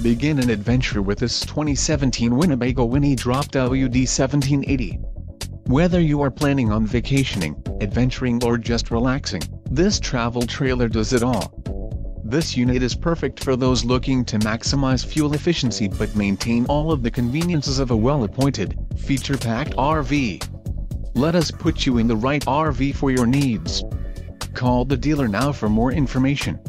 Begin an adventure with this 2017 Winnebago Winnie Drop WD1780. Whether you are planning on vacationing, adventuring or just relaxing, this travel trailer does it all. This unit is perfect for those looking to maximize fuel efficiency but maintain all of the conveniences of a well-appointed, feature-packed RV. Let us put you in the right RV for your needs. Call the dealer now for more information.